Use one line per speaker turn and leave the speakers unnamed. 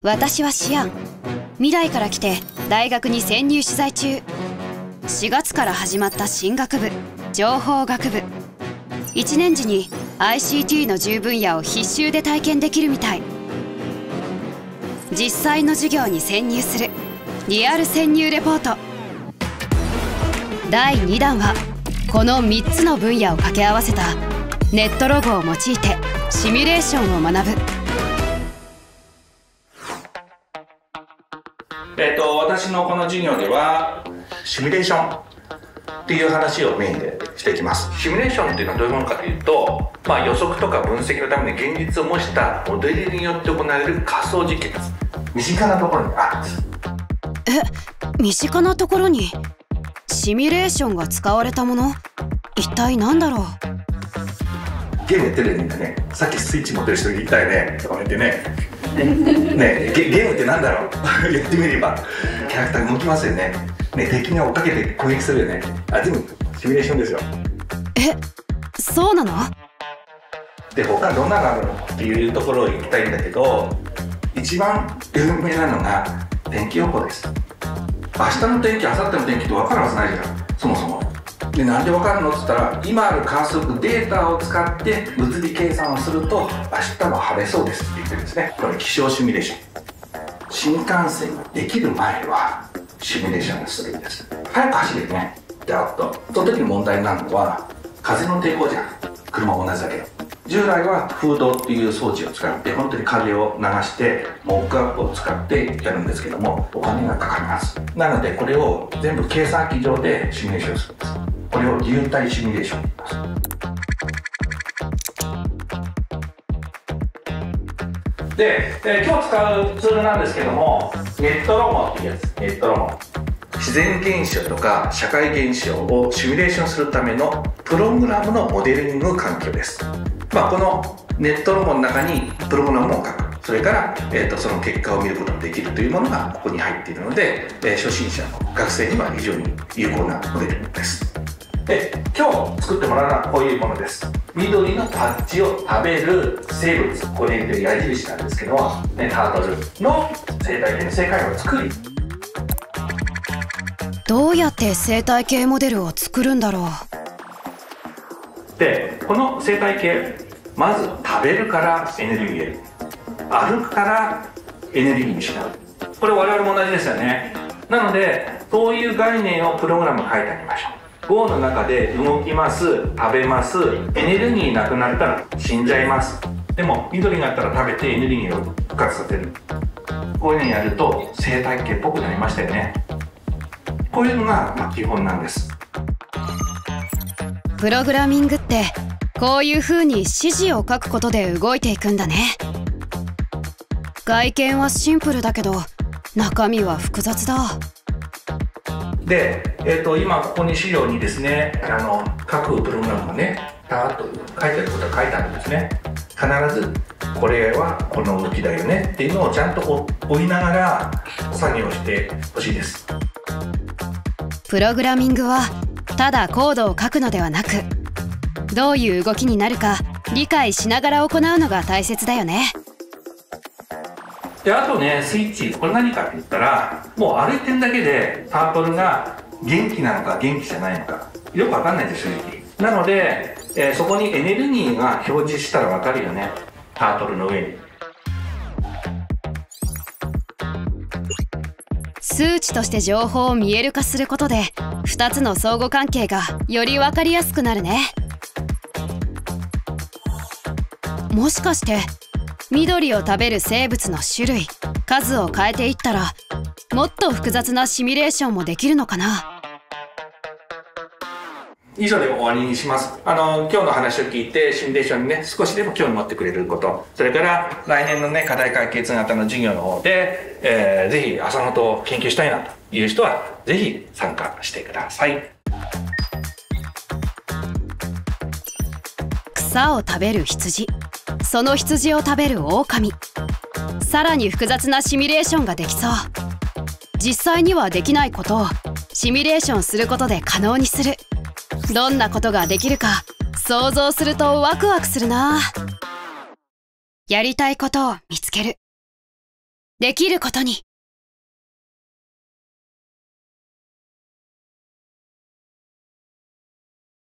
私はシアン。未来から来て大学に潜入取材中。4月から始まった新学部情報学部。1年時に ICT の10分野を必修で体験できるみたい。実際の授業に潜入する。リアル潜入レポート。第2弾はこの3つの分野を掛け合わせたネットロゴを用いてシミュレーションを学ぶ。
えーと、私のこの授業ではシミュレーションっていう話をメインでしていきます。シミュレーションっていうのはどういうものかというと、まあ、予測とか分析のために現実を模したモデルによって行われる仮想実験です。身近なところにあるんです。
え身近なところにシミュレーションが使われたもの？一体何だろう？
ゲームやってるんだねさっきスイッチ持ってる人いたよね。とか言ってねねゲゲームってなんだろう？言ってみれば。キャラクターが動きますよね。ね敵が追っかけて攻撃するよね。あでもシミュレーションですよ。
えそうなの？
で他どんなのがあるの？っていうところを行きたいんだけど一番有名なのが天気予報です。明日の天気明後日の天気って分かるはずないじゃん。そもそもでなんで分かるの？っつったら今ある観測データを使って物理計算をすると明日は晴れそうですって言ってるんですね。これ気象シミュレーション。新幹線ができる前はシミュレーションをするんです。早く走るね。であとその時に問題になるのは風の抵抗じゃん。車も同じだけど。従来はフードっていう装置を使って本当に風を流してモックアップを使ってやるんですけどもお金がかかります。なのでこれを全部計算機上でシミュレーションするんです。これを流体シミュレーション。と言いますで、えー、今日使うツールなんですけどもネットロモっていうやつ。ネットロモ。自然現象とか社会現象をシミュレーションするためのプログラムのモデリング環境です、まあ、このネットロモの中にプログラムを書く。それから、えーと、その結果を見ることができるというものがここに入っているので、えー、初心者の学生には非常に有効なモデルです。で今日作ってもらうのはこういうものです。緑のパッチを食べる生物これで矢印なんですけど、ね、タートルの生態系の正解を作り。
どうやって生態系モデルを作るんだろ
う？でこの生態系まず食べるからエネルギー歩くからエネルギーに失う。これ我々も同じですよね。なのでそういう概念をプログラム書いてあげましょう GO の中で動きます食べますエネルギーなくなったら死んじゃいます。でも緑になったら食べてエネルギーを復活させる。こういうのやると生態系っぽくなりましたよね。こういうのがま基本なんです。
プログラミングってこういう風に指示を書くことで動いていくんだね。外見はシンプルだけど中身は複雑だ。
で、えーと、今ここに資料にですねあの各プログラムがねダーッと書いてあることが書いてあるんですね必ずこれはこの動きだよねっていうのをちゃんと追いながら作業してほしいです
プログラミングはただコードを書くのではなくどういう動きになるか理解しながら行うのが大切だよね。
であとねスイッチこれ何かって言ったらもう歩いてるだけでタートルが元気なのか元気じゃないのかよくわかんないです正直。なので、えー、そこにエネルギーが表示したらわかるよね。タートルの上に。
数値として情報を見える化することで2つの相互関係がより分かりやすくなるね。もしかして緑を食べる生物の種類数を変えていったらもっと複雑なシミュレーションもできるのかな？
以上で終わりにします。あの、今日の話を聞いて、シミュレーションにね、少しでも興味持ってくれること、それから来年のね、課題解決型の授業の方で、えー、ぜひ朝のと研究したいなという人は、ぜひ参加してください。
草を食べる羊。その羊を食べる狼。さらに複雑なシミュレーションができそう。実際にはできないことをシミュレーションすることで可能にする。どんなことができるか想像するとワクワクするな。やりたいことを見つける。できることに。